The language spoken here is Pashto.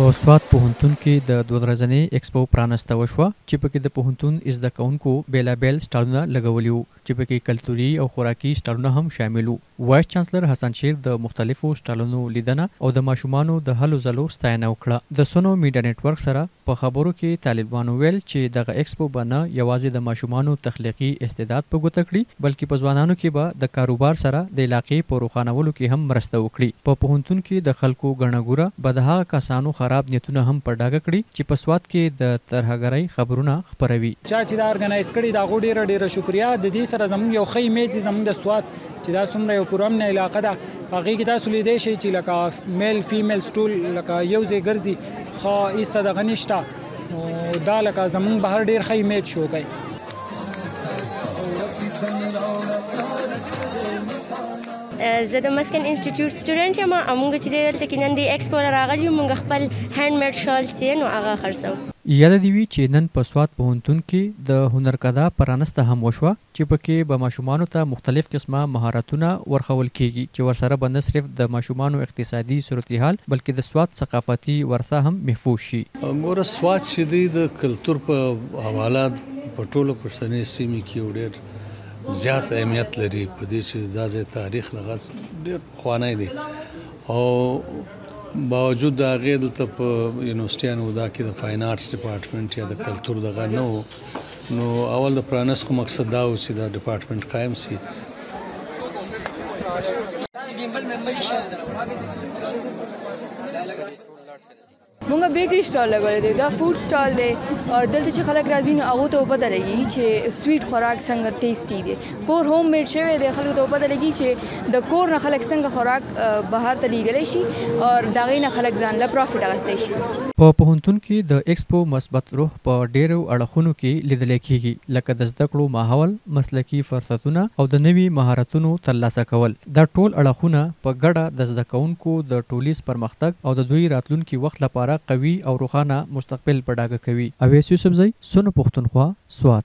په سوات پوهنتون کې د دوه ورځنۍ ایکسپو پرانسته وشوه چې پکې د پوهنتون زده کوونکو بېلابېل سټالونه لګولي وو چې پکې کلتوري او خوراکي سټالونه هم شامل وو وایس چانسلر حسن شیر د مختلفو سټالونو لیدنه او د ماشومانو د هلو ځلو ستاینه وکړه د سونو میډیا نیټورک سره په خبرو کې طالبانو وویل چې دغه ایکسپو به نه یوازې د ماشومانو تخلیقي استعداد په ګوته کړي، بلکې په ځوانانو کې به د کاروبار سره د علاقې په روښانولو کې هم مرسته وکړي. په پوهنتون کې د خلکو ګڼه ګوره به د هغه کسانو خراب نیتونه هم په ډاګه کړي چې په سوات کې د ترهګرۍ خبرونه خپروي. چا چې دا ارګنایز کړي د هغو ډېره ډېره شکریه. د دې سره زموږ یو ښه ایمیج زموږ د سوات چې دا څومره یو پرامنه علاقه ده په هغې کې تاسو لیدی شئ چې لکه میل فیمیلز ټول لکه یو ځای ګرځي ښه هېڅ څه دغه نشته نو دا لکه زمونږ بهر ډېر ښه امیج شو کوي زه د مسکن انسټیټیوټ سټوډنټ یم موږ چې دلته کې نن د ایکسپو راغلی موږ خپل هاند میډ شالز یې نو هغه خرڅو یاد دی وی چې نن په سوات پوهنتون کې د هنرکدا پرانسته هم وشوه چې په کې به ماشومانو ته مختلف قسمه مهارتونه ورښوول کېږي، چې ورسره به نه صرف د ماشومانو اقتصادي صورتحال، بلکې د سوات ثقافتي ورثه هم محفوظ شي. ګوره سوات چې دی د کلتور په حواله په ټوله پښتنې سیمې کې یو ډېر زیات اهمیت لري، په دې چې دا ځای تاریخ لغه ډېر پخوانی دی او باوجود د هغې دلته په یونیورسټیانو دا کې د فاین آرټس ډیپارټمنټ یا د کلتور دغه نه و، نو اول د پرانست خو مقصد دا و چې دا ډپارټمنټ قایم سي. مونږ بیکری سټال لګولې دی دا فود سټال دی دلته چې خلک راځي نو هغه ته وبدلېږي چې سویټ خوراک څنګه ټیسټي دی کور هوم میډ شوی دی خلکو ته پته لګي چې د کور نه خلک څنګه خوراک بهر ته لیږلی شي او د هغې نه خلک ځان له پروفیټ اغستی شي. په پوهنتون کې د ایکسپو مثبت روح په ډېرو اړخونو کې لیدلی کېږي لکه د زده کړو ماحول، مسلکي فرصتونه او د نوي مهارتونو ترلاسه کول. دا ټول اړخونه په ګډه د زده کوونکو د ټولیز پرمختګ او د دوی راتلونکي وخت لپاره قوي او روښانه مستقبل په ډاګه کوي. اویس یوسفزی سنو پښتونخوا سوات.